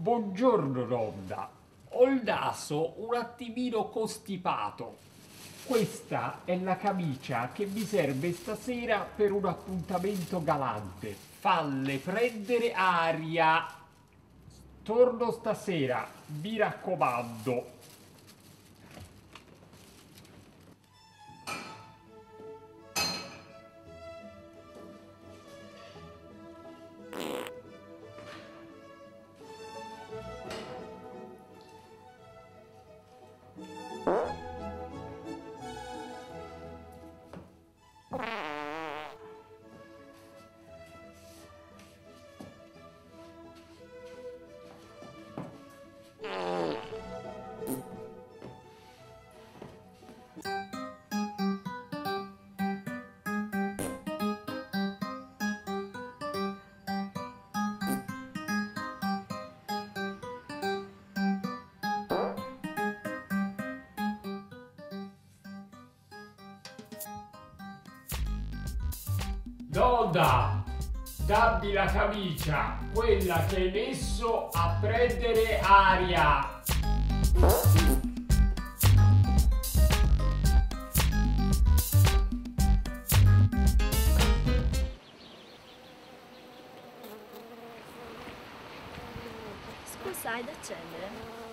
Buongiorno nonna, ho il naso un attimino costipato. Questa è la camicia che mi serve stasera per un appuntamento galante. Falle prendere aria. Torno stasera, mi raccomando. Nonna, dammi la camicia, quella che hai messo a prendere aria. Scusa, hai da accendere?